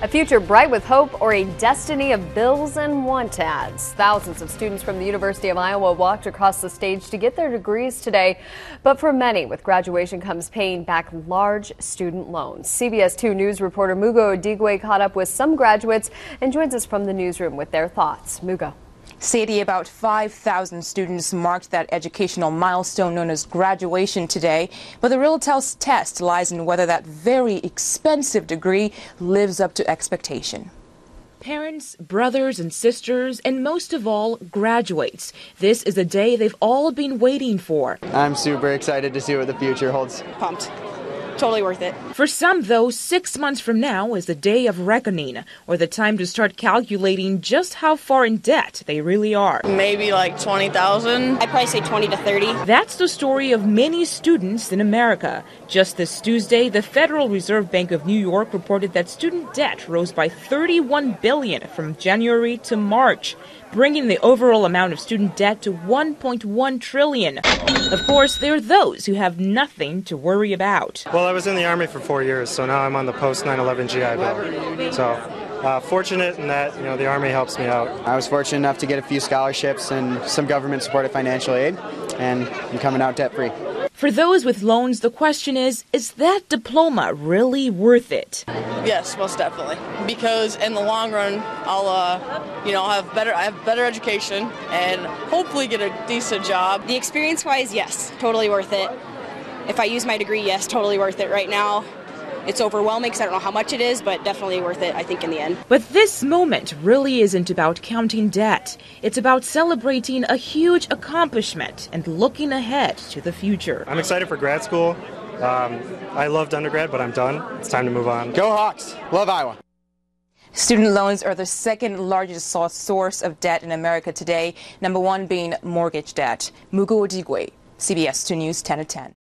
A future bright with hope or a destiny of bills and want ads. Thousands of students from the University of Iowa walked across the stage to get their degrees today. But for many, with graduation comes paying back large student loans. CBS 2 News reporter Mugo Odigwe caught up with some graduates and joins us from the newsroom with their thoughts. Mugo. Sadie, about 5,000 students marked that educational milestone known as graduation today. But the real test lies in whether that very expensive degree lives up to expectation. Parents, brothers, and sisters, and most of all, graduates. This is a day they've all been waiting for. I'm super excited to see what the future holds. Pumped totally worth it. For some, though, six months from now is the day of reckoning, or the time to start calculating just how far in debt they really are. Maybe like 20,000. I'd probably say 20 to 30. That's the story of many students in America. Just this Tuesday, the Federal Reserve Bank of New York reported that student debt rose by 31 billion from January to March bringing the overall amount of student debt to 1.1 trillion. Of course, there are those who have nothing to worry about. Well, I was in the army for four years, so now I'm on the post 9/11 GI Bill. So. Uh, fortunate in that you know the army helps me out. I was fortunate enough to get a few scholarships and some government-supported financial aid, and I'm coming out debt-free. For those with loans, the question is is that diploma really worth it? Yes, most definitely. Because in the long run, I'll, uh, you know, have better, I have better education and hopefully get a decent job. The experience-wise, yes, totally worth it. If I use my degree, yes, totally worth it. Right now, it's overwhelming because I don't know how much it is, but definitely worth it, I think, in the end. But this moment really isn't about counting debt. It's about celebrating a huge accomplishment and looking ahead to the future. I'm excited for grad school. Um, I loved undergrad, but I'm done. It's time to move on. Go Hawks! Love Iowa. Student loans are the second largest source of debt in America today, number one being mortgage debt. Mugo Odigwe, CBS 2 News 10 at 10.